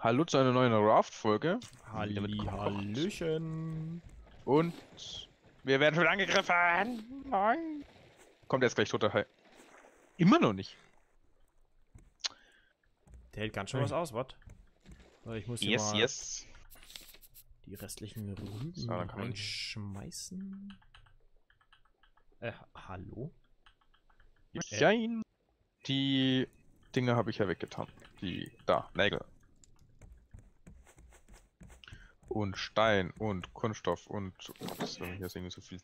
Hallo zu einer neuen Raft-Folge. Hallöchen. Und wir werden schon angegriffen. Nein. Kommt jetzt gleich toter Hai. Immer noch nicht. Der hält ganz schön was aus, was? Ich muss hier Yes, mal yes. die restlichen Rüben So, dann kann man- reinschmeißen. Äh, hallo? Äh. Die Dinge habe ich ja weggetan. Die, da, Nägel. Und Stein und Kunststoff und was, hier ist irgendwie so viel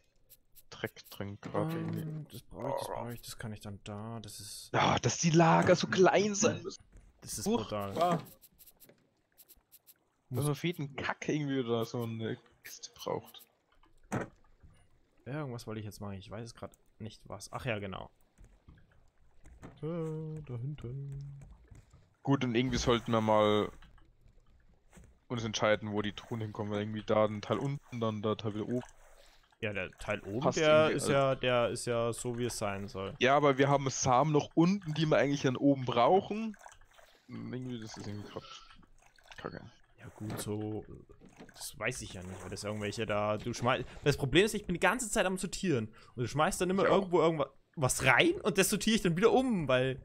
Dreck drin gerade. Ähm, das brauche ich, das brauche ich, das kann ich dann da. Das ist. Ja, dass die Lager so klein sein müssen. Das ist brutal. Furchtbar. Muss- man für jeden Kack irgendwie da so eine Kiste braucht. Irgendwas wollte ich jetzt machen, ich weiß es gerade nicht was. Ach ja, genau. Da, da hinten. Gut, und irgendwie sollten wir mal uns entscheiden, wo die Truhen hinkommen, weil irgendwie da ein Teil unten, dann da Teil wieder oben. Ja, der Teil oben, Passt der ist also- ja, der ist ja so, wie es sein soll. Ja, aber wir haben Samen noch unten, die wir eigentlich dann oben brauchen. Und Irgendwie, das ist irgendwie gerade kacke. Ja gut, so. Das weiß ich ja nicht, weil das irgendwelche da. Du schmeißt. Das Problem ist, ich bin die ganze Zeit am sortieren. Und du schmeißt dann immer auch. irgendwo irgendwas was rein und das sortiere ich dann wieder um, weil.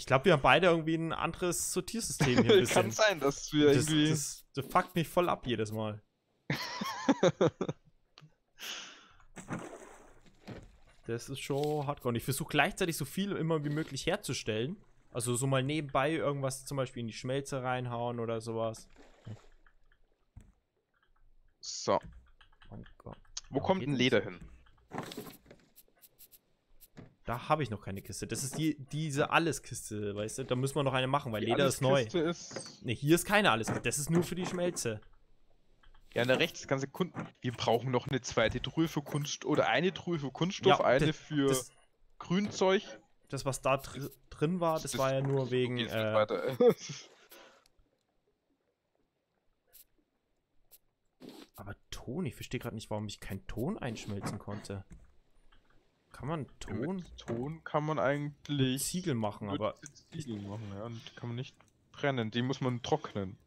Ich glaube, wir haben beide irgendwie ein anderes Sortiersystem hier ein bisschen. Kann sein, dass wir das, irgendwie. das, das fuckt mich voll ab jedes Mal. Das ist schon hardcore. Und ich versuche gleichzeitig so viel immer wie möglich herzustellen. Also so mal nebenbei irgendwas zum Beispiel in die Schmelze reinhauen oder sowas. So, Oh Gott. wo Ja, kommt ein. Leder hin? Da habe ich noch keine Kiste. Das ist die, diese Alles-Kiste, weißt du? Da müssen wir noch eine machen, weil Die Leder ist neu. Ist... Ne, hier ist keine Alles-Kiste. Das ist nur für die Schmelze. Ja, da rechts ganze Kunden. Wir brauchen noch eine zweite Truhe für Kunst oder eine Truhe für Kunststoff, Ja, eine das- für Das, Grünzeug. das was da dr drin war, das, Das- war ja nur wegen. Äh, weiter. aber Ton, ich verstehe gerade nicht, warum ich keinen Ton einschmelzen konnte. Kann man Ton Mit Ton kann man eigentlich Ziegel machen, aber Ziegel machen, ja, und die kann man nicht brennen, die muss man trocknen.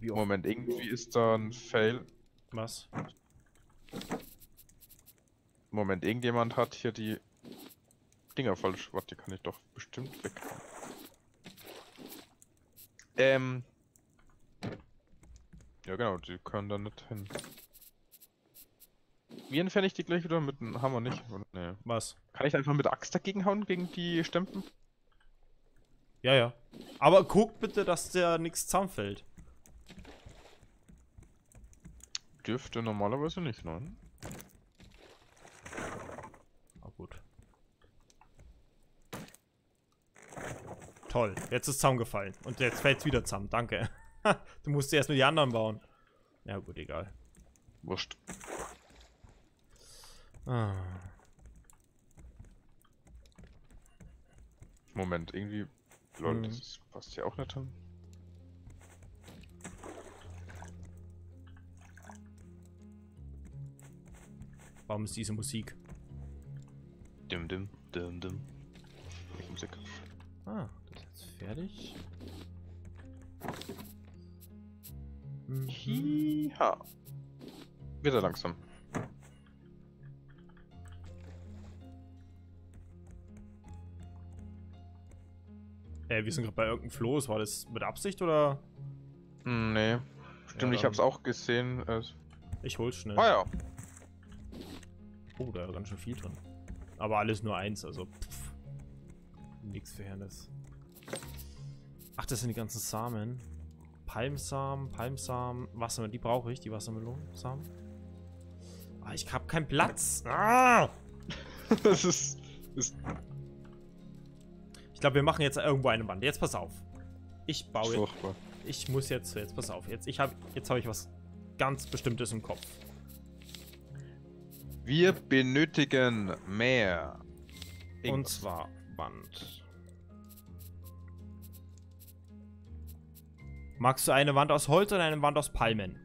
wie Moment, irgendwie ist da ein Fail. was? Moment, irgendjemand hat hier die Dinger falsch. Warte, die kann ich doch bestimmt weg. Ähm. Ja genau, die können da nicht hin. Wie entferne ich die gleich wieder? Mit dem Hammer nicht? Oder- Nee. Was? Kann ich einfach mit Axt dagegen hauen, gegen die Stempen? Ja, ja. Aber guck bitte, dass der nichts zusammenfällt. Dürfte normalerweise nicht, nein. Ah, gut. Toll, jetzt ist zusammengefallen. Und jetzt fällt es wieder zusammen. Danke. du musst erst mit die anderen bauen. Ja, gut, egal. Wurscht. Ah. Moment, irgendwie. Lol, Mhm. das ist- passt hier auch nicht hin. Warum ist diese Musik? Dim dim, dim dim. Musik. Ah, das ist jetzt fertig. Mhm. Hiha. Wieder langsam. Äh, wir sind gerade bei irgendeinem Floß. War das mit Absicht oder? Hm, Nee. Stimmt, ich dann- hab's auch gesehen. Ich hol's schnell. ah ja. Oh, da ist ganz schön viel drin. Aber alles nur eins, also pff. Nix Fairness. Ach, das sind die ganzen Samen. Palmsamen, Palmsamen, Wassermelone, die brauche ich, die Wassermelonensamen. Ah, ich hab keinen Platz. Ah! das ist. ist Ich glaube, wir machen jetzt irgendwo eine Wand. Jetzt pass auf. Ich baue jetzt. Ich muss jetzt, jetzt pass auf. Jetzt, ich hab, jetzt habe ich was ganz Bestimmtes im Kopf. Wir benötigen mehr. Und Irgendwas. zwar Wand. Magst du eine Wand aus Holz oder eine Wand aus Palmen?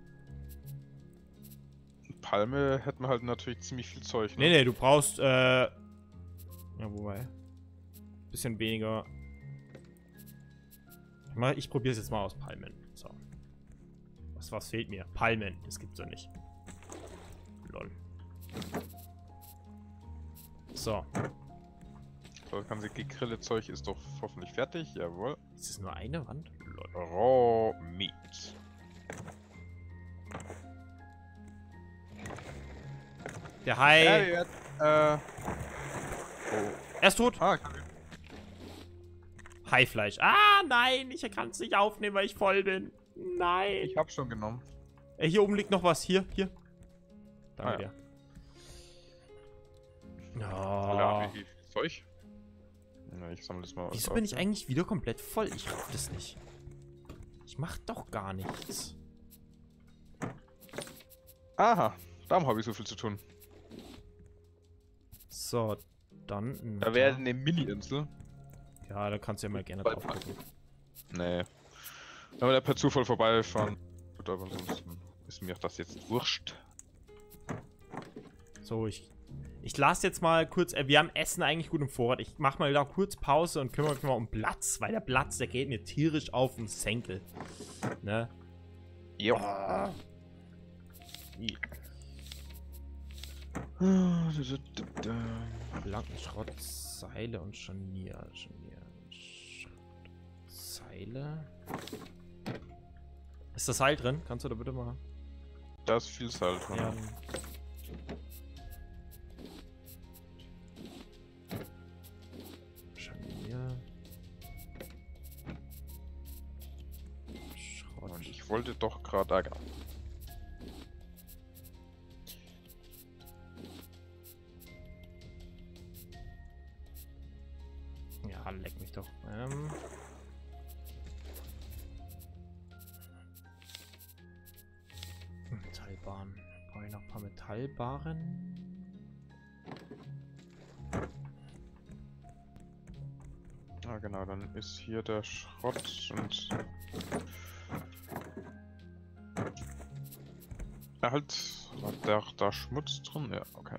Palme hätten wir halt natürlich ziemlich viel Zeug. Nee, nee, du brauchst, äh. Ja, wobei. Bisschen weniger. Ich, mach- ich probiere es jetzt mal aus Palmen. So. Was, was fehlt mir? Palmen. Das gibt's doch nicht. Lol. So. So, das ganze gegrillte Zeug ist doch hoffentlich fertig. Jawohl. Ist das nur eine Wand? Lol. Raw Meat. Der Hai. Ja, werden, äh. Oh. er ist tot. Ah, kann Haifleisch. Ah, nein. Ich kann es nicht aufnehmen, weil ich voll bin. Nein. ich hab schon genommen. Äh, hier oben liegt noch was. Hier, hier. Ah, Danke ja. dir. Ja. Oh. Wie viel Zeug? Ja, ich sammle das mal. Wieso bin ich eigentlich wieder komplett voll? Ich raff das nicht. Ich mach doch gar nichts. Aha, darum habe ich so viel zu tun. So, dann. Da wäre eine Mini-Insel. Ja, da kannst du ja mal gerne drauf gucken. Nee. Wenn wir da per Zufall vorbeifahren. Gut, aber ansonsten ist mir das jetzt wurscht. So, ich. Ich lasse jetzt mal kurz. Äh, wir haben Essen eigentlich gut im Vorrat. Ich mach mal da kurz Pause und kümmere mich mal um Platz, weil der Platz, der geht mir tierisch auf den Senkel. Ne? Jo. Ah. I- Blankenschrott, Seile und Scharnier. Scharnier. Seile. Ist das Seil drin? Kannst du da bitte mal. Da ist viel Salz drin. Ja. Scharnier. Schrott. Und ich wollte doch gerade. Metallbaren? Ah, genau, dann ist hier der Schrott und. Ja, halt. Da, da Schmutz drin? Ja, okay.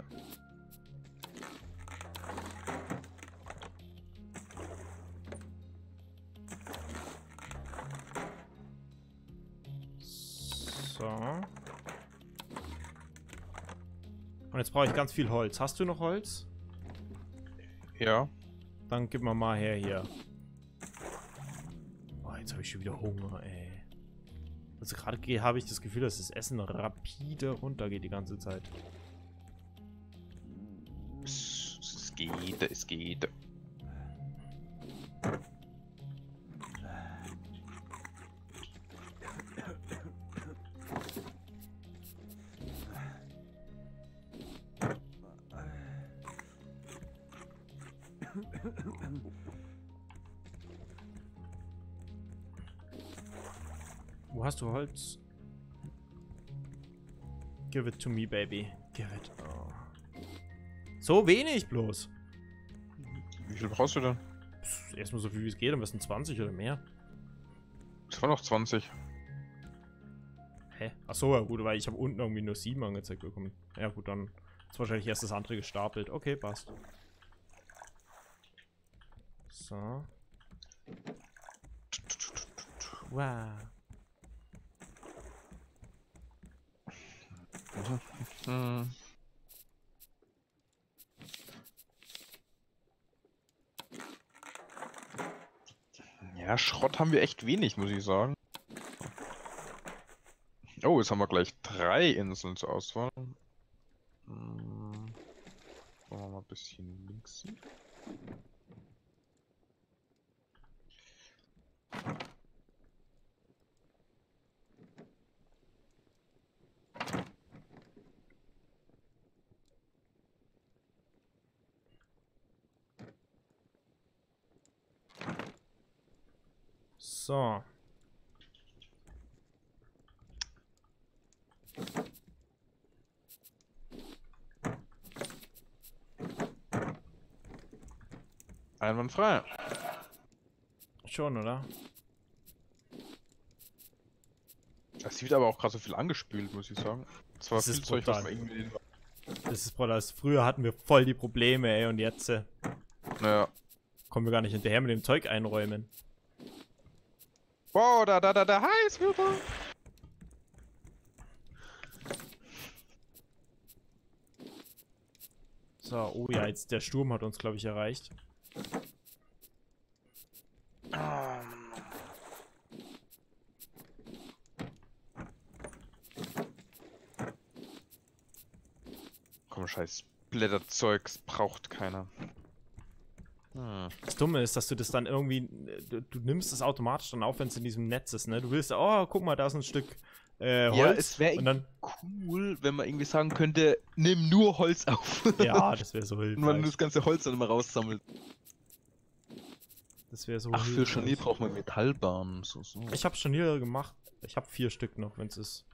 Und jetzt brauche ich ganz viel Holz. Hast du noch Holz? Ja. Dann gib mal mal her hier. Oh, jetzt habe ich schon wieder Hunger, ey. Also gerade ge- habe ich das Gefühl, dass das Essen rapide runtergeht die ganze Zeit. Es geht, es geht. To me, baby. Give it. Oh. So wenig bloß. Wie viel brauchst du denn? Pff, erstmal so viel wie es geht, am besten 20 oder mehr. Es waren noch 20. Hä? Achso, ja gut, weil ich habe unten irgendwie nur 7 angezeigt bekommen. Ja gut, dann ist wahrscheinlich erst das andere gestapelt. Okay, passt. So. Wow. Hm. Ja, Schrott haben wir echt wenig, muss ich sagen. Oh, jetzt haben wir gleich drei Inseln zur Auswahl. Hm. Wollen wir mal ein bisschen links sehen? So. Einwandfrei. Schon, oder? Es wird aber auch gerade so viel angespült, muss ich sagen. Das ist viel Zeug, was man irgendwie. Das ist brutal. Früher hatten wir voll die Probleme, ey, und jetzt äh, Naja. kommen wir gar nicht hinterher mit dem Zeug einräumen. Wow, da, da, da, da, heiß rüber. So, oh ja, jetzt der Sturm hat uns, glaube ich, erreicht. Komm, scheiß Blätterzeugs braucht keiner. Hm. Das Dumme ist, dass du das dann irgendwie, du, du nimmst es automatisch dann auf, wenn es in diesem Netz ist, ne? Du willst, oh, guck mal, da ist ein Stück äh, Holz. Ja, es wäre dann, cool, wenn man irgendwie sagen könnte, nimm nur Holz auf. ja, das wäre so Und man hilfreich. das ganze Holz dann immer raussammelt. Das wäre so Ach, für. Scharnier braucht man Metallbahn. So, so. Ich habe Scharnier gemacht. Ich habe vier Stück noch, wenn es ist.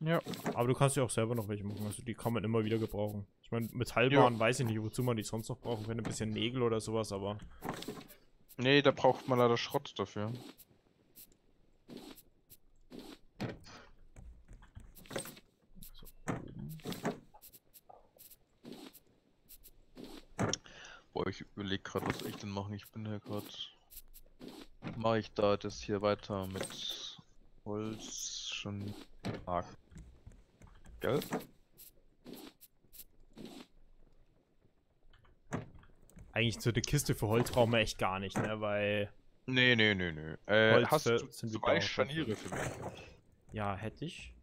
Ja. Aber du kannst ja auch selber noch welche machen. Also die kann man immer wieder gebrauchen. Ich meine, Metallbahn weiß ich nicht, wozu man die sonst noch brauchen könnte. Ein bisschen Nägel oder sowas, aber. Nee, da braucht man leider Schrott dafür. Boah, ich überlege gerade, was ich denn machen? Ich bin ja gerade. Mache ich da das hier weiter mit Holz schon arg. Gell? Eigentlich so eine Kiste für Holz brauchen wir echt gar nicht, ne? Weil. Nee, nee, nee, nee. Äh, Holz, hast äh, du zwei Scharniere für mich? Ja, hätte ich.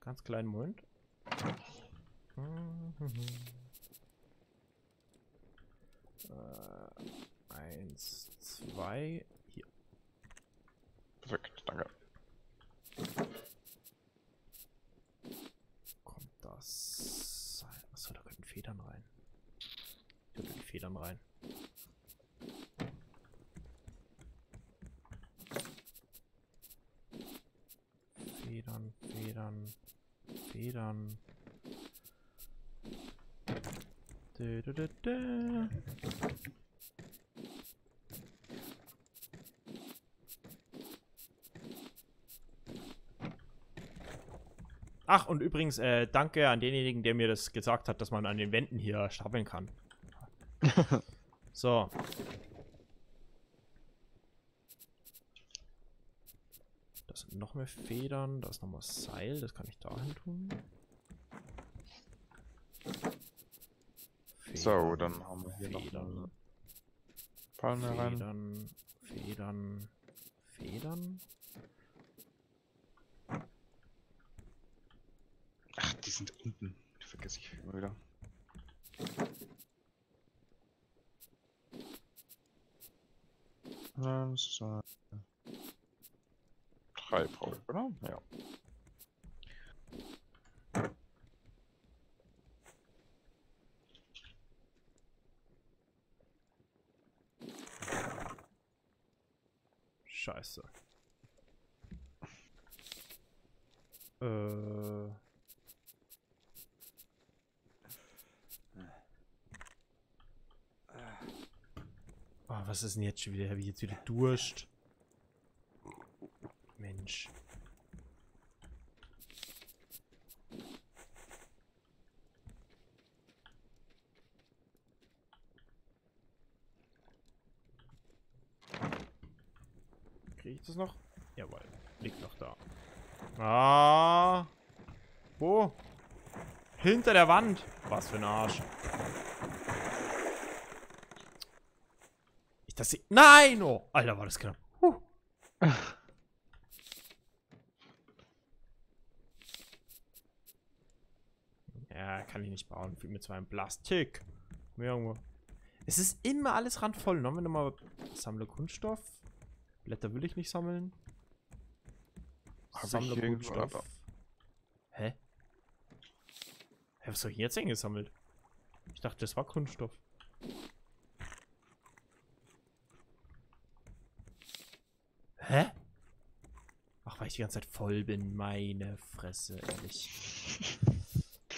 Ganz kleinen Moment. Äh, eins, zwei. Hier. Perfekt, danke. Kommt das. Achso, da könnten Federn rein. Würde die Federn rein. Federn, Federn, Federn. Ach, und übrigens, äh, danke an denjenigen, der mir das gesagt hat, dass man an den Wänden hier stapeln kann. so. Das sind noch mehr Federn, da ist nochmal Seil, das kann ich da hin tun. So, dann haben wir hier noch Federn, eine Palme rein. Federn, Federn, Federn. Ach, die sind unten. Die vergesse ich immer wieder. Eins, zwei, drei brauche ich, oder? Ja. Scheiße. Äh. Oh, was ist denn jetzt schon wieder? Habe ich jetzt wieder Durst? Mensch. Ich das noch? Jawohl. Liegt noch da. Ah. Wo? Hinter der Wand. Was für ein Arsch. Ich das sie. Nein! Oh, Alter, war das knapp. Huh. Ja, kann ich nicht bauen. Viel mit so einem Plastik. Es ist immer alles randvoll. Noch wir nochmal sammle Kunststoff. Blätter will ich nicht sammeln. Hab ich Sammle hier irgendwo- Kunststoff. Hä? Hä, was habe ich jetzt eingesammelt? Ich dachte, das war Kunststoff. Hä? Ach, weil ich die ganze Zeit voll bin. Meine Fresse, ehrlich.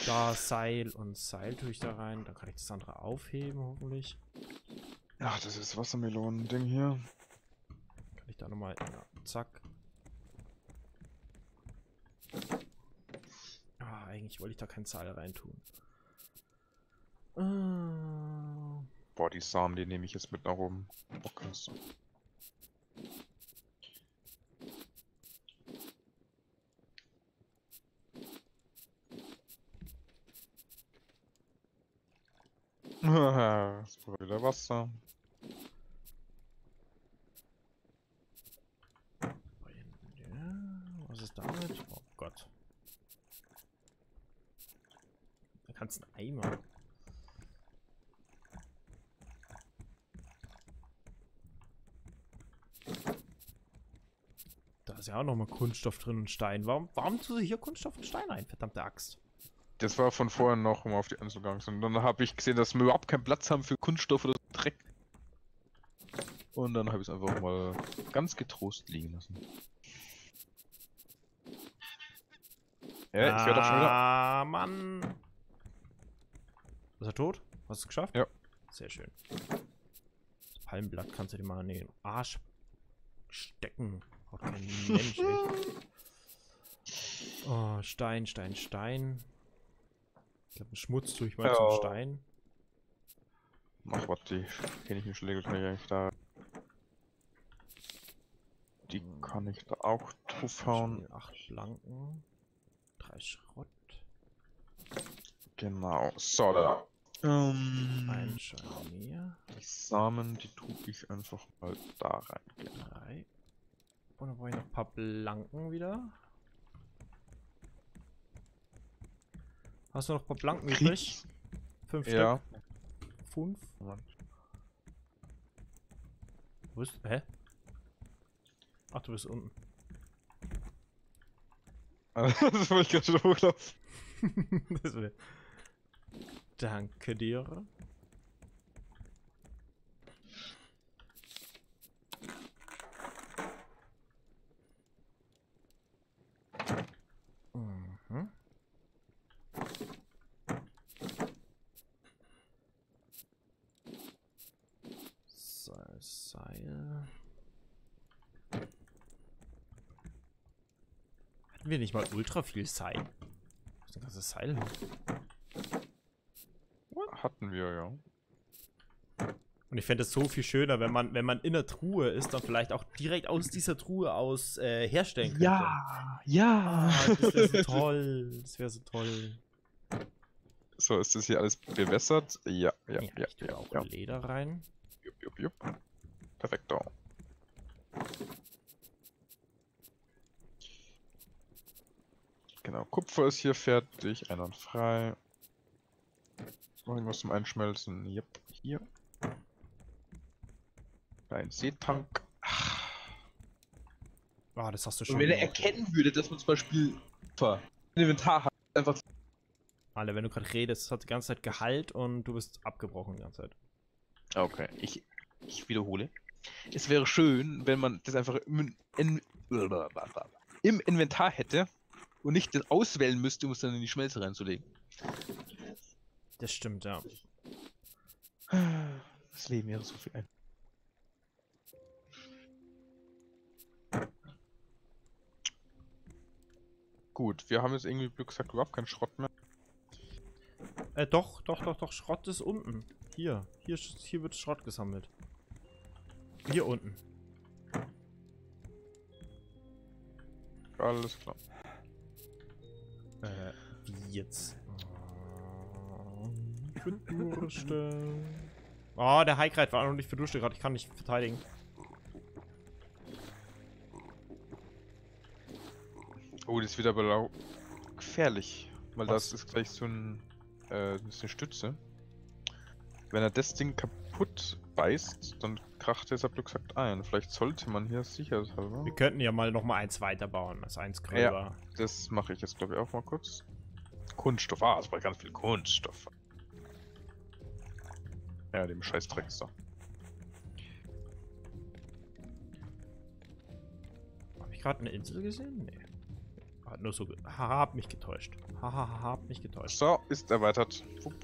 Da Seil und Seil tue ich da rein. Dann kann ich das andere aufheben, hoffentlich. Ach, das ist Wassermelonen-Ding hier. Da nochmal, ja, zack. Ah, eigentlich wollte ich da keine Zahl reintun. Ah. Boah, die Samen, die nehme ich jetzt mit nach oben. Okay. Es war wieder Wasser. Damit? Oh Gott. Da kannst du einen Eimer. Da ist ja auch nochmal Kunststoff drin und Stein. Warum, warum tust du hier Kunststoff und Stein ein? Verdammte Axt. Das war von vorhin noch, um auf die Insel gegangen sind. Und dann habe ich gesehen, dass wir überhaupt keinen Platz haben für Kunststoff oder Dreck. Und dann habe ich es einfach mal ganz getrost liegen lassen. Ja, ich werde auch schon wieder. Ah, Mann. Ist er tot? Hast du es geschafft? Ja. Sehr schön. Das Palmblatt kannst du dir mal in den Arsch stecken. Haut kein Mensch, echt. Oh, Stein, Stein, Stein. Ich glaube, Schmutz tue ich mal Ja. zum Stein. Ach, was, die kenne ich nicht schläge, kann ich eigentlich da. Die kann ich da auch draufhauen. Acht Blanken. Drei Schrott. Genau. So, da. Ähm, Ein Schein mehr. die Samen, die tue ich einfach mal da rein. Genau. Drei. Und dann brauche ich noch ein paar Blanken wieder. Hast du noch ein paar Blanken übrig? Kriegs. Fünf Ja. Stück? Fünf? Wo bist du? Hä? Ach, du bist unten. das wollte ich gerade schon hochlaufen. Danke dir. Mhm. Seil, Seil. Hatten wir nicht mal ultra viel Seil? Das ganzes Seil. Hatten wir, ja. Und ich fände es so viel schöner, wenn man, wenn man in der Truhe ist, dann vielleicht auch direkt aus dieser Truhe aus äh, herstellen könnte. Ja, ja. Ah, das wäre so toll. Das wäre so toll. So, ist das hier alles bewässert? Ja, ja, ja, ja. ich tue auch ja. Leder rein. Jupp, jupp, jupp. Perfekto. Genau, Kupfer ist hier fertig, einwandfrei. Noch irgendwas zum Einschmelzen? Yep, hier. Ein Seetank. Ah, das hast du schon. Und wenn er erkennen würde, dass man zum Beispiel Kupfer im Inventar hat, einfach Alter, wenn du gerade redest, es hat die ganze Zeit Gehalt und du bist abgebrochen die ganze Zeit. Okay, ich, ich wiederhole. Es wäre schön, wenn man das einfach im, in, im Inventar hätte und nicht das auswählen müsste, um es dann in die Schmelze reinzulegen. Das stimmt, ja. Das Leben wäre so viel ein. Gut, wir haben jetzt irgendwie, wie gesagt, überhaupt keinen Schrott mehr. Äh, doch, doch, doch, doch, Schrott ist unten. Hier, hier, hier wird Schrott gesammelt. Hier unten. Alles klar. Jetzt? Durste. Oh, der Highgrade war noch nicht verduscht gerade. Ich kann nicht verteidigen. Oh, das ist wieder belau gefährlich. Weil Was? das ist gleich so ein, äh, das ist eine Stütze. Wenn er das Ding kaputt beißt, dann kracht er, hab ich gesagt, ein. Vielleicht sollte man hier sicherheitshalber. Wir könnten ja mal noch mal eins weiterbauen, als eins gröber. Das mache ich jetzt, glaube ich, auch mal kurz. Kunststoff. Ah, es braucht ganz viel Kunststoff. Ja, dem Scheißdreck so. Habe ich gerade eine Insel gesehen? Nee. Hat nur so. Haha, hab mich getäuscht. Haha, hab mich getäuscht. So, ist erweitert. Wupp.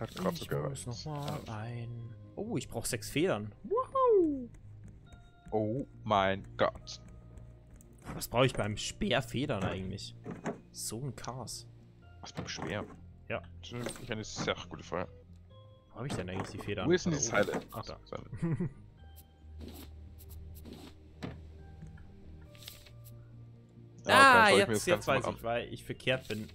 Hat gerade muss gereicht. noch mal ein. Oh, ich brauche sechs Federn. Woohoo! Oh mein Gott. Was brauche ich beim Speer Federn eigentlich? So ein Chaos. Was beim Schwer? Ja. Das ist wirklich eine sehr gute Frage. Wo habe ich denn eigentlich die Federn? Wo ist denn die. Seile? Ach, da. Seile. ah, okay, ich jetzt, jetzt weiß ich, weil ich verkehrt bin.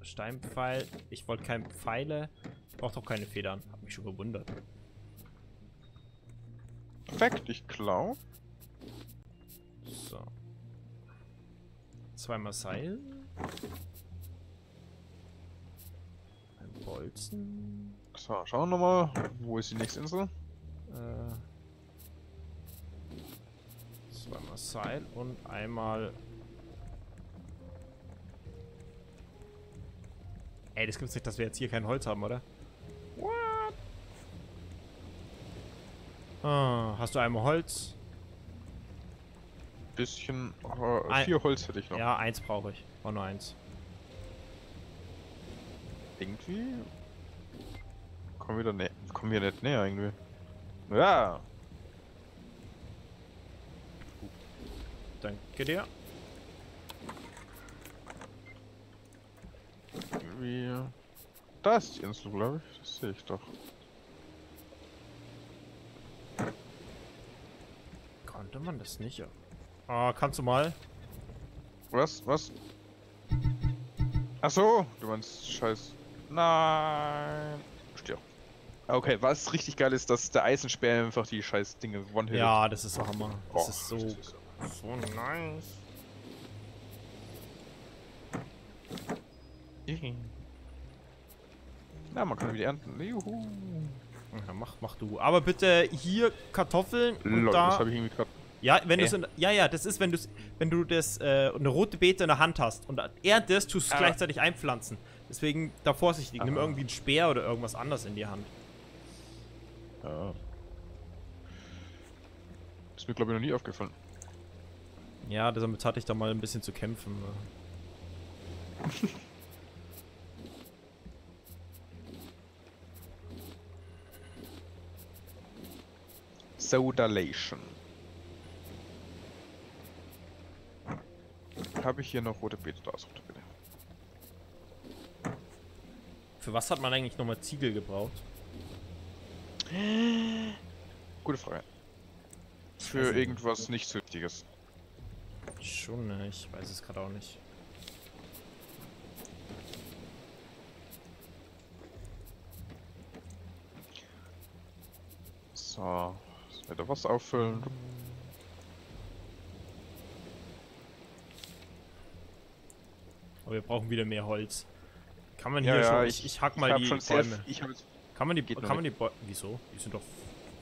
Steinpfeil. Ich wollte keine Pfeile. Braucht doch keine Federn. Hab mich schon gewundert. Perfekt, ich klau. So. Zweimal Seil. Ein Bolzen. So, schauen wir nochmal. Wo ist die nächste Insel? Äh, zweimal Seil und einmal. Ey, das gibt's nicht, dass wir jetzt hier kein Holz haben, oder? What? Ah, hast du einmal Holz? Bisschen. Äh, vier Holz hätte ich noch. Ja, eins brauche ich. Auch nur eins. Irgendwie. Kommen wir da näher. Kommen wir nicht näher irgendwie. Ja. Danke dir. Irgendwie. Da ist die Insel, glaube ich. Das sehe ich doch. Konnte man das nicht? Ah, kannst du mal? Was? Was? Ach so, du meinst Scheiß. Nein. Stirb. Okay, was richtig geil ist, dass der Eisensperr einfach die scheiß Dinge one hit Ja, das ist so Hammer. Das Oh, ist so, das ist- so nice. Ja, man kann wieder ernten. Juhu. Ja, mach, mach du. Aber bitte hier Kartoffeln und Lol, da. das habe ich irgendwie gerade. Ja, wenn du's in, ja, ja, das ist, wenn du wenn du das äh, eine rote Beete in der Hand hast und erntest, tust du es Ah. gleichzeitig einpflanzen. Deswegen da vorsichtig, nimm Ah. irgendwie einen Speer oder irgendwas anderes in die Hand. Ja. Ist mir glaube ich noch nie aufgefallen. Ja, damit hatte ich da mal ein bisschen zu kämpfen. ne. Sodalation. Habe ich hier noch rote Beete? Da ist rote Beete. Für was hat man eigentlich nochmal Ziegel gebraucht? Gute Frage. Für irgendwas nicht so Wichtiges. Schon, ne? Ich weiß es gerade auch nicht. So, wieder was auffüllen. Aber wir brauchen wieder mehr Holz. Kann man Ja, hier ja, schon. ich- Ich, ich hack Ich mal habe die schon sehr. Bäume. Ich habe jetzt. Kann man die, kann man die Bäume. Wieso? Die sind doch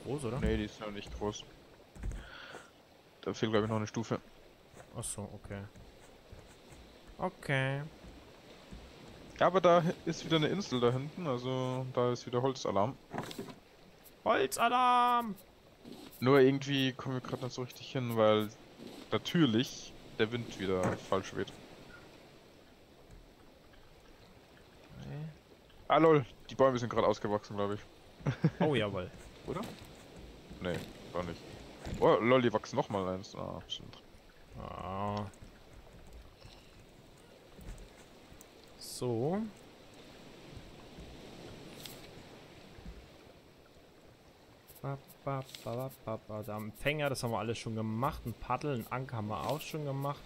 groß, oder? Nee, die ist noch nicht groß. Da fehlt glaube ich noch eine Stufe. Achso, okay. Okay. Ja, aber da ist wieder eine Insel da hinten, also da ist wieder Holzalarm. Holzalarm! Nur irgendwie kommen wir gerade nicht so richtig hin, weil natürlich der Wind wieder falsch weht. Ah lol, die Bäume sind gerade ausgewachsen, glaube ich. Oh, jawohl. Oder? Nee, gar nicht. Oh lol, die wachsen nochmal eins. Ah, stimmt. Ah. So. Ba, ba, ba, ba, ba, ba. Der Empfänger, das haben wir alles schon gemacht. Ein Paddel, ein Anker haben wir auch schon gemacht.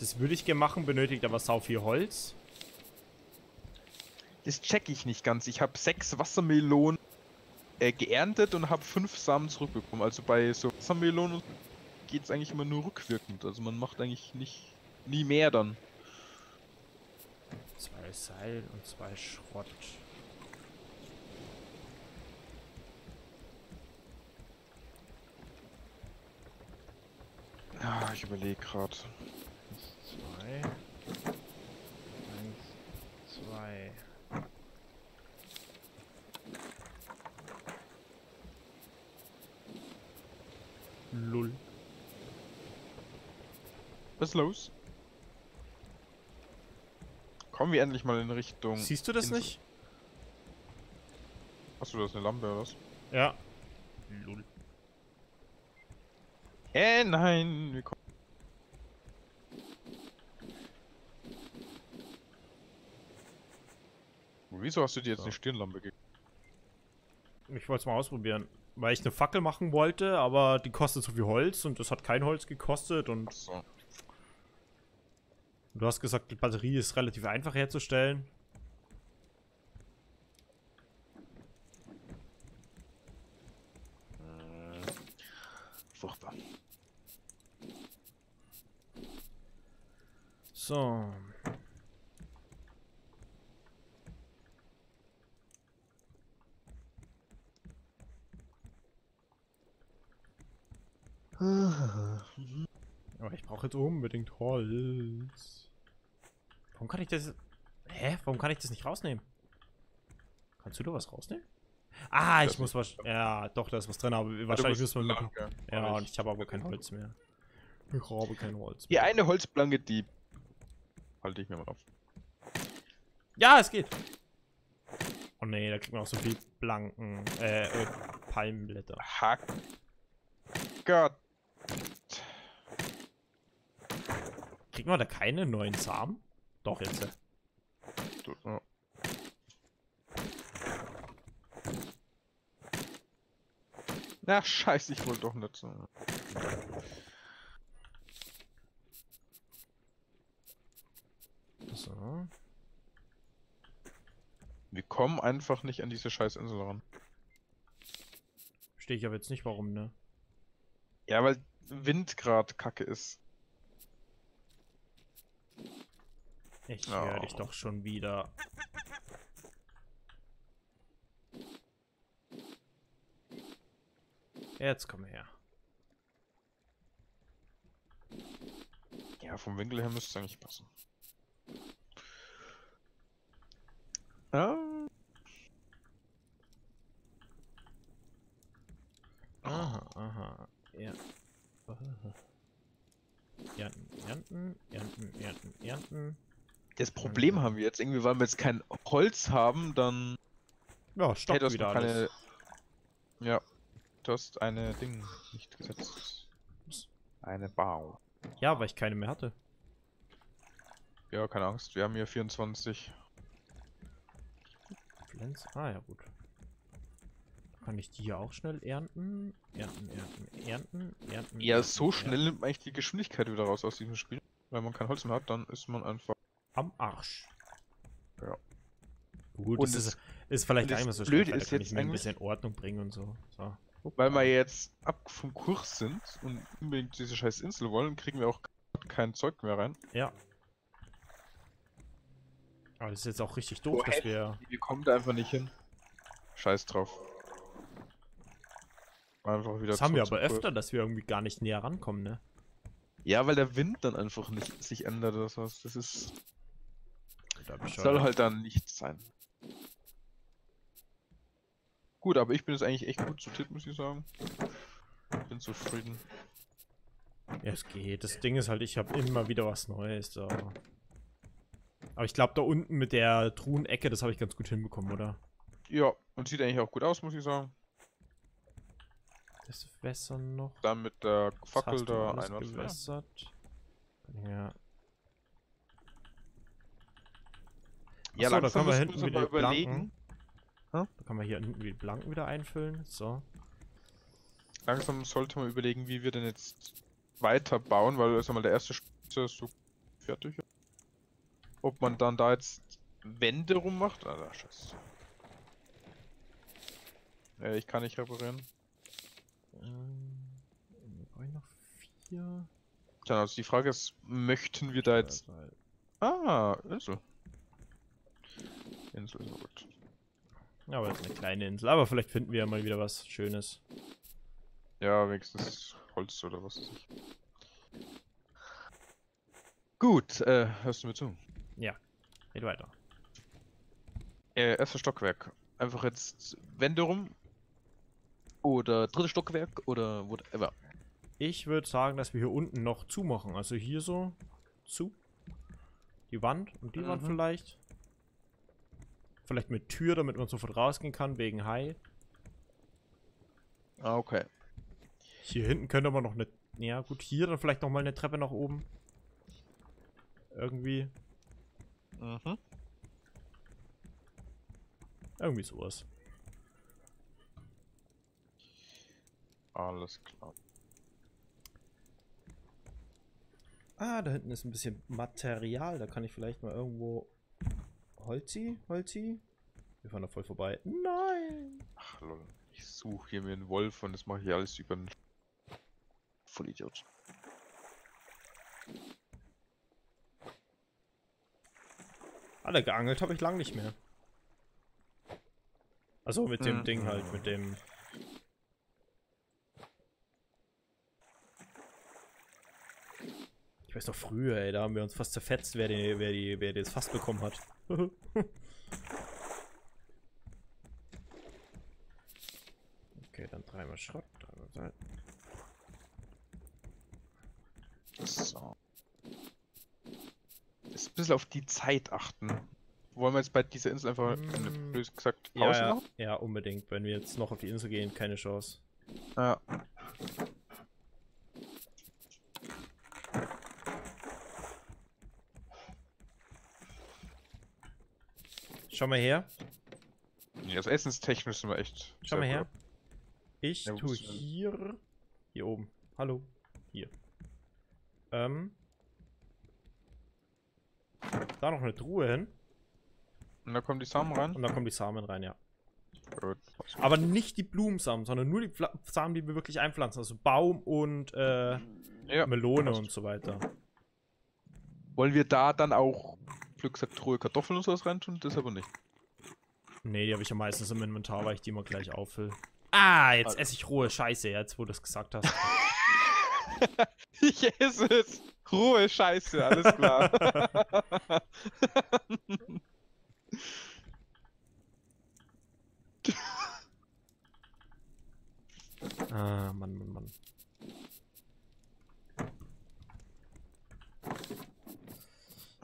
Das würde ich gerne machen, benötigt aber sau viel Holz. Das check ich nicht ganz. Ich habe sechs Wassermelonen äh, geerntet und habe fünf Samen zurückbekommen. Also bei so Wassermelonen geht es eigentlich immer nur rückwirkend. Also man macht eigentlich nicht nie mehr dann. Zwei Seil und zwei Schrott. Ja, ich überlege gerade. Zwei. Eins, zwei. Lull. Was ist los? Kommen wir endlich mal in Richtung. Siehst du das Insel. nicht? Achso, das ist eine Lampe oder was? Ja. Lull. Äh, nein! Wir kommen. Wieso hast du dir jetzt So. eine Stirnlampe gegeben? Ich wollte es mal ausprobieren weil ich eine Fackel machen wollte, aber die kostet so viel Holz und das hat kein Holz gekostet und... So. Du hast gesagt, die Batterie ist relativ einfach herzustellen. Äh, Furchtbar. So. Aber ich brauche jetzt unbedingt Holz. Warum kann ich das... Hä? Warum kann ich das nicht rausnehmen? Kannst du da was rausnehmen? Ah, ich Das muss was... Ja, doch, da ist was drin, aber wahrscheinlich müssen wir mit... Ja, und ich- habe aber kein Holz mehr. Ich habe kein Holz Die eine Holzplanke, die halte ich mir mal auf. Ja, es geht. Oh nee, da kriegt man auch so viel blanken, äh, äh Palmenblätter. Hack. Gott. Kriegt man da keine neuen Samen? Doch, jetzt. ja. Na, scheiße, ich wollte doch nicht. So. Wir kommen einfach nicht an diese scheiß Insel ran. Verstehe ich aber jetzt nicht, warum, ne? Ja, weil Wind gerade kacke ist. Ich Oh. höre dich doch schon wieder. Jetzt komm her. Ja, vom Winkel her müsste es eigentlich passen. Ah. Aha, aha. Ja. Aha. Ernten, ernten, ernten, ernten, ernten. Das Problem haben wir jetzt irgendwie, weil wir jetzt kein Holz haben, dann Ja, hey, stopp du hast wieder keine. alles. Ja, du hast eine Ding nicht gesetzt. Eine Bau. Ja, weil ich keine mehr hatte. Ja, keine Angst, wir haben hier 24. Pflanz. Ah, ja, gut. Kann ich die hier auch schnell ernten? Ernten, ernten, ernten, ernten. Ja, ernten, so ernten. schnell nimmt man eigentlich die Geschwindigkeit wieder raus aus diesem Spiel. Wenn man kein Holz mehr hat, dann ist man einfach. Am Arsch. Ja. Gut, Und das ist, ist vielleicht gar das nicht mehr so schlecht, da ist jetzt ein bisschen Ordnung bringen und so. so. Weil wir jetzt ab vom Kurs sind und unbedingt diese scheiß Insel wollen, kriegen wir auch kein Zeug mehr rein. Ja. Aber das ist jetzt auch richtig doof, Oh, dass wir... Wir kommen da einfach nicht hin. Scheiß drauf. Einfach wieder Das haben wir aber Kurs. öfter, dass wir irgendwie gar nicht näher rankommen, ne? Ja, weil der Wind dann einfach nicht sich ändert oder sowas. Das ist. Da Soll halt dann nicht sein. Gut, aber ich bin jetzt eigentlich echt gut sortiert, muss ich sagen. Bin zufrieden. Ja, es geht. Das Ding ist halt, ich habe immer wieder was Neues. So. Aber ich glaube, da unten mit der Truhenecke, das habe ich ganz gut hinbekommen, oder? Ja, und sieht eigentlich auch gut aus, muss ich sagen. Das Wässer noch. Dann mit der Fackel da gewässert. Ja. Ja, Achso, da langsam können wir hinten wieder die Blanken. überlegen. Da kann man hier hinten die Blanken wieder einfüllen. So. Langsam sollte man überlegen, wie wir denn jetzt weiterbauen, weil erst einmal der erste Spitze ist so fertig. Ob man dann da jetzt Wände rummacht? Alter, scheiße. Äh, ich kann nicht reparieren. Ähm, brauche ich noch vier? Dann also die Frage ist, möchten wir da jetzt... Ah, Insel. Insel gut. Ja, aber das ist eine kleine Insel. Aber vielleicht finden wir ja mal wieder was Schönes. Ja, wenigstens Holz oder was. Gut, äh, hörst du mir zu? Geht weiter. Äh, erstes Stockwerk. Einfach jetzt Wände rum. Oder drittes Stockwerk oder whatever. Ich würde sagen, dass wir hier unten noch zumachen. Also hier so zu. Die Wand und die Wand Mhm. vielleicht. Vielleicht mit Tür, damit man sofort rausgehen kann, wegen Hai. Ah, okay. Hier hinten könnte man noch eine. Ja, gut, hier dann vielleicht noch mal eine Treppe nach oben. Irgendwie. Mhm. Irgendwie sowas. Alles klar. Ah, da hinten ist ein bisschen Material. Da kann ich vielleicht mal irgendwo. Holzi? Holzi? Wir fahren da voll vorbei. Nein! Ach lol. Ich suche hier mir einen Wolf und das mache ich alles über einen Vollidiot. Alter, geangelt habe ich lang nicht mehr. Also mit dem Mhm. Ding halt, mit dem. Ich weiß doch früher, ey, da haben wir uns fast zerfetzt, wer, die, wer, die, wer das fast bekommen hat. okay, dann dreimal Schrott, dreimal Seiten. So. Ist ein bisschen auf die Zeit achten. Wollen wir jetzt bei dieser Insel einfach, Mm. gesagt, Ja, ja, ja, unbedingt. Wenn wir jetzt noch auf die Insel gehen, keine Chance. Schau mal her. Nee, also essenstechnisch sind wir echt. Schau mal her. gut. Ich Ja, tue hier. Hier oben. Hallo. Hier. Ähm. Da noch eine Truhe hin. Und da kommen die Samen rein. Und da kommen die Samen rein, ja. Gut. Aber nicht die Blumensamen, sondern nur die Pfla Samen, die wir wirklich einpflanzen. Also Baum und äh, Ja. Melone passt. und so weiter. Wollen wir da dann auch, blöd gesagt, rohe Kartoffeln und sowas reintun? Das aber nicht. Nee, die habe ich ja meistens im Inventar, weil ich die immer gleich auffülle. Ah, jetzt Also- esse ich rohe Scheiße, jetzt wo du das gesagt hast. Ich esse es. Ruhe, Scheiße, alles klar. ah, Mann, Mann, Mann.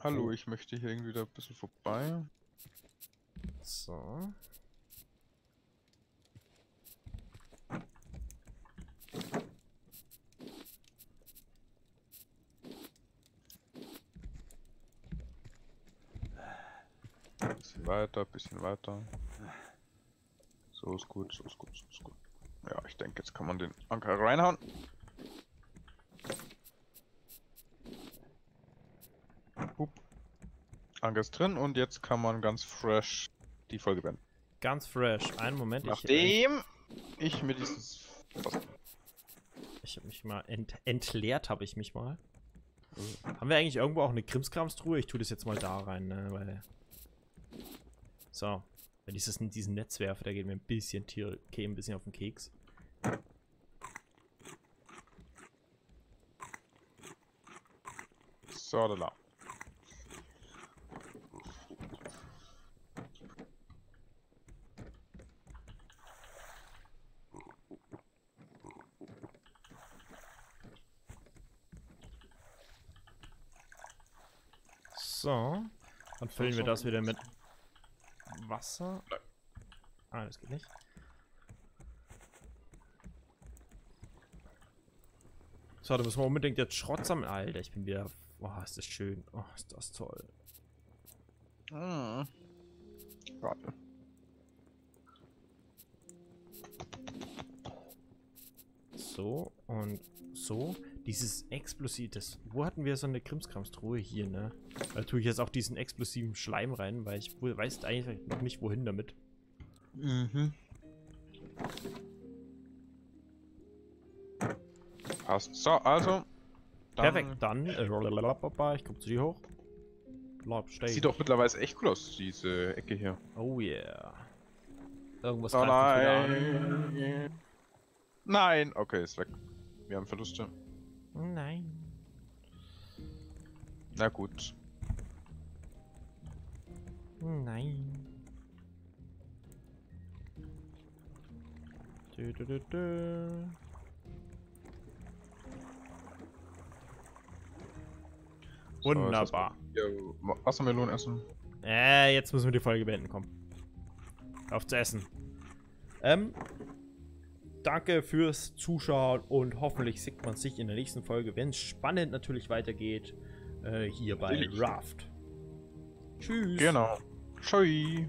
Hallo, ich möchte hier irgendwie da ein bisschen vorbei. So. Bisschen weiter, bisschen weiter. So ist gut, so ist gut, so ist gut. Ja, ich denke, jetzt kann man den Anker reinhauen. Hup. Anker ist drin und jetzt kann man ganz fresh die Folge beenden. Ganz fresh. Einen Moment. Ich, Nachdem ich mir dieses... ich habe mich mal ent entleert, habe ich mich mal. Haben wir eigentlich irgendwo auch eine Krimskramstruhe? Ich tue das jetzt mal da rein, ne? Weil. So. Wenn dieses diesen Netzwerfer, der geht mir ein bisschen Tier, okay, ein bisschen auf den Keks. So, da, da. So. Dann füllen wir das wieder mit Wasser. Ah, das geht nicht. So, da müssen wir unbedingt jetzt Schrott sammeln. Alter, ich bin wieder. Boah, ist das schön. Oh, ist das toll. Mhm. Warte. So und so. Dieses explosiv, das, wo hatten wir so eine Krimskramstruhe hier, ne? Da tue ich jetzt auch diesen explosiven Schleim rein, weil ich weiß eigentlich noch nicht, wohin damit. Mhm. Passt. So, also. dann- Perfekt, dann. Äh, ich guck zu dir hoch. Bleib stehen. Sieht doch mittlerweile echt cool aus, diese Ecke hier. Oh yeah. Irgendwas Oh nein. Nein, okay, ist weg. Wir haben Verluste. Nein. Na gut. Nein. Dö, dö, dö. So, Wunderbar. Wassermelonen essen. Äh, jetzt müssen wir die Folge beenden, komm. Auf zu essen. Ähm, danke fürs Zuschauen und hoffentlich sieht man sich in der nächsten Folge, wenn es spannend natürlich weitergeht, äh, hier bei Natürlich. Raft. Tschüss. Genau. Tschüss.